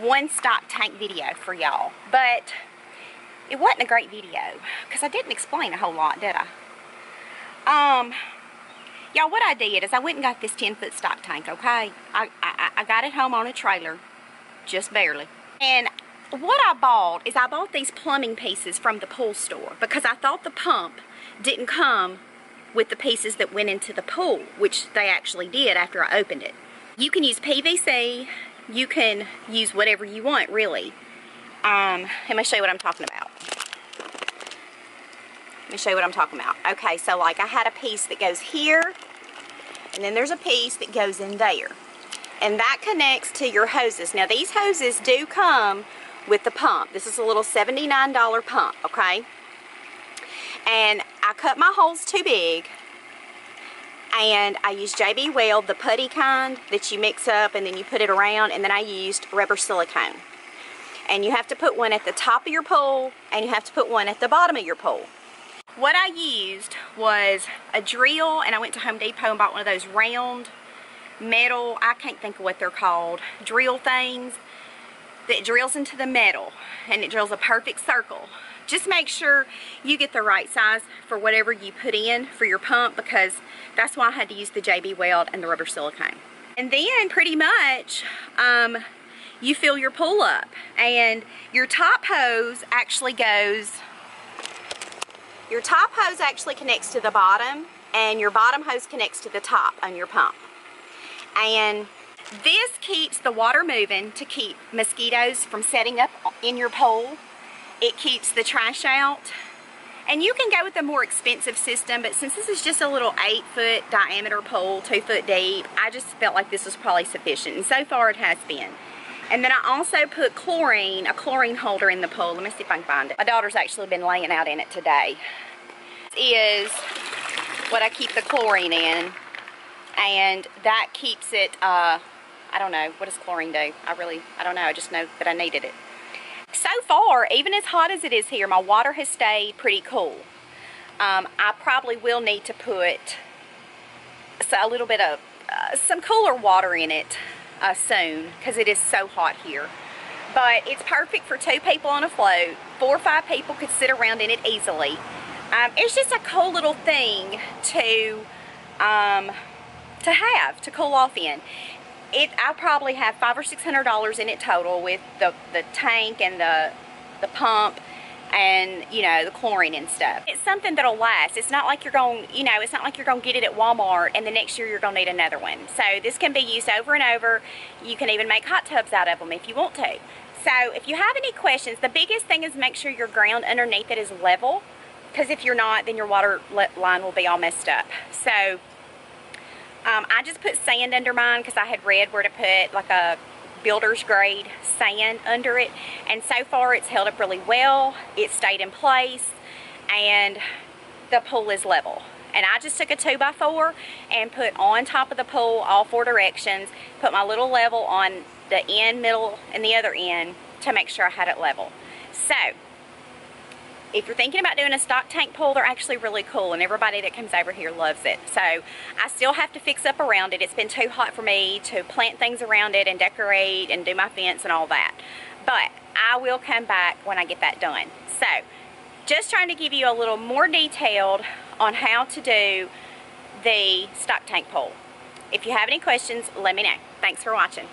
one stock tank video for y'all, but it wasn't a great video because I didn't explain a whole lot, did I? Um, y'all, what I did is I went and got this 10 foot stock tank, okay? I, I, I got it home on a trailer, just barely. And what I bought is I bought these plumbing pieces from the pool store because I thought the pump didn't come with the pieces that went into the pool, which they actually did after I opened it. You can use PVC, you can use whatever you want, really. Um, let me show you what I'm talking about. Let me show you what I'm talking about. Okay, so like I had a piece that goes here, and then there's a piece that goes in there. And that connects to your hoses. Now these hoses do come with the pump. This is a little $79 pump, okay? And I cut my holes too big, and I used JB Weld, the putty kind that you mix up and then you put it around, and then I used rubber silicone. And you have to put one at the top of your pole, and you have to put one at the bottom of your pole. What I used was a drill, and I went to Home Depot and bought one of those round metal, I can't think of what they're called, drill things that drills into the metal, and it drills a perfect circle just make sure you get the right size for whatever you put in for your pump because that's why I had to use the JB Weld and the rubber silicone. And then pretty much um, you fill your pool up and your top hose actually goes, your top hose actually connects to the bottom and your bottom hose connects to the top on your pump. And this keeps the water moving to keep mosquitoes from setting up in your pole it keeps the trash out. And you can go with a more expensive system, but since this is just a little 8 foot diameter pole, 2 foot deep, I just felt like this was probably sufficient. And so far it has been. And then I also put chlorine, a chlorine holder in the pool. Let me see if I can find it. My daughter's actually been laying out in it today. This is what I keep the chlorine in. And that keeps it, uh, I don't know, what does chlorine do? I really, I don't know, I just know that I needed it. Far, even as hot as it is here, my water has stayed pretty cool. Um, I probably will need to put a little bit of uh, some cooler water in it uh, soon because it is so hot here. But it's perfect for two people on a float. Four or five people could sit around in it easily. Um, it's just a cool little thing to um, to have to cool off in it I probably have five or six hundred dollars in it total with the the tank and the the pump and you know the chlorine and stuff. It's something that'll last. It's not like you're going you know it's not like you're going to get it at Walmart and the next year you're going to need another one. So this can be used over and over. You can even make hot tubs out of them if you want to. So if you have any questions the biggest thing is make sure your ground underneath it is level because if you're not then your water line will be all messed up. So um, I just put sand under mine because I had read where to put like a builder's grade sand under it. And so far it's held up really well. It stayed in place and the pool is level. And I just took a two by four and put on top of the pool all four directions, put my little level on the end, middle, and the other end to make sure I had it level. So, if you're thinking about doing a stock tank pool, they're actually really cool and everybody that comes over here loves it. So I still have to fix up around it. It's been too hot for me to plant things around it and decorate and do my fence and all that. But I will come back when I get that done. So just trying to give you a little more detailed on how to do the stock tank pool. If you have any questions, let me know. Thanks for watching.